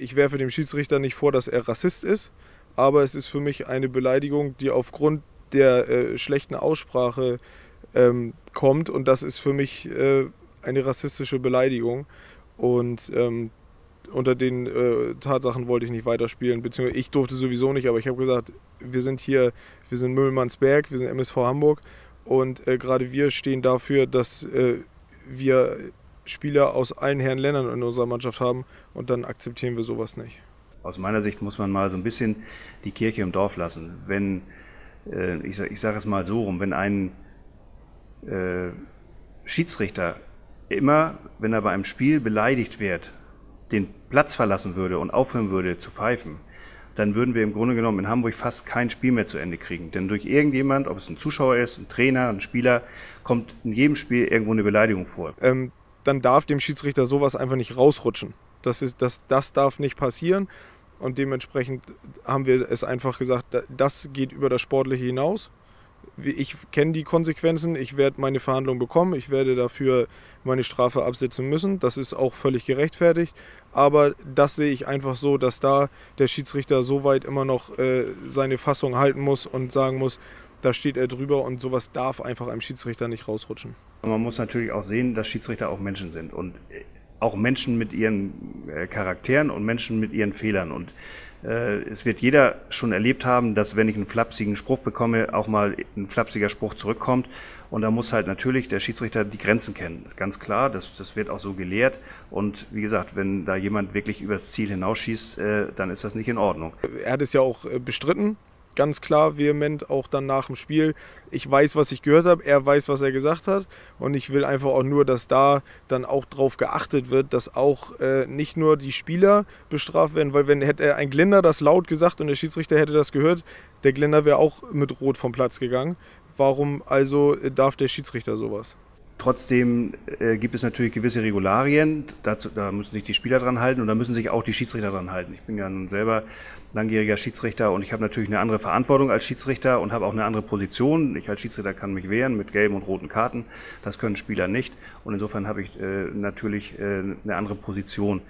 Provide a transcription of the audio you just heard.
ich werfe dem Schiedsrichter nicht vor, dass er Rassist ist, aber es ist für mich eine Beleidigung, die aufgrund der äh, schlechten Aussprache ähm, kommt und das ist für mich äh, eine rassistische Beleidigung und ähm, unter den äh, Tatsachen wollte ich nicht weiterspielen, beziehungsweise ich durfte sowieso nicht, aber ich habe gesagt, wir sind hier, wir sind Müllmannsberg, wir sind MSV Hamburg und äh, gerade wir stehen dafür, dass äh, wir Spieler aus allen Herren Ländern in unserer Mannschaft haben und dann akzeptieren wir sowas nicht. Aus meiner Sicht muss man mal so ein bisschen die Kirche im Dorf lassen. Wenn, äh, ich, sage es mal so rum, wenn ein äh, Schiedsrichter immer, wenn er bei einem Spiel beleidigt wird, den Platz verlassen würde und aufhören würde zu pfeifen, dann würden wir im Grunde genommen in Hamburg fast kein Spiel mehr zu Ende kriegen. Denn durch irgendjemand, ob es ein Zuschauer ist, ein Trainer, ein Spieler, kommt in jedem Spiel irgendwo eine Beleidigung vor. Ähm, dann darf dem Schiedsrichter sowas einfach nicht rausrutschen. Das, ist, das, das darf nicht passieren. Und dementsprechend haben wir es einfach gesagt, das geht über das Sportliche hinaus ich kenne die Konsequenzen, ich werde meine Verhandlung bekommen, ich werde dafür meine Strafe absitzen müssen. Das ist auch völlig gerechtfertigt. Aber das sehe ich einfach so, dass da der Schiedsrichter soweit immer noch äh, seine Fassung halten muss und sagen muss, da steht er drüber und sowas darf einfach einem Schiedsrichter nicht rausrutschen. Man muss natürlich auch sehen, dass Schiedsrichter auch Menschen sind und äh, auch Menschen mit ihren äh, Charakteren und Menschen mit ihren Fehlern. Und äh, es wird jeder schon erlebt haben, dass wenn ich einen flapsigen Spruch bekomme, auch mal ein flapsiger Spruch zurückkommt. Und da muss halt natürlich der Schiedsrichter die Grenzen kennen. Ganz klar, das, das wird auch so gelehrt. Und wie gesagt, wenn da jemand wirklich übers Ziel hinausschießt, äh, dann ist das nicht in Ordnung. Er hat es ja auch äh, bestritten, ganz klar, vehement, auch dann nach dem Spiel. Ich weiß, was ich gehört habe, er weiß, was er gesagt hat. Und ich will einfach auch nur, dass da dann auch drauf geachtet wird, dass auch äh, nicht nur die Spieler bestraft werden, weil wenn hätte ein Glinder das laut gesagt und der Schiedsrichter hätte das gehört, der Glinder wäre auch mit Rot vom Platz gegangen. Warum also darf der Schiedsrichter sowas? Trotzdem äh, gibt es natürlich gewisse Regularien, Dazu, da müssen sich die Spieler dran halten und da müssen sich auch die Schiedsrichter dran halten. Ich bin ja nun selber langjähriger Schiedsrichter und ich habe natürlich eine andere Verantwortung als Schiedsrichter und habe auch eine andere Position. Ich als Schiedsrichter kann mich wehren mit gelben und roten Karten, das können Spieler nicht und insofern habe ich äh, natürlich äh, eine andere Position.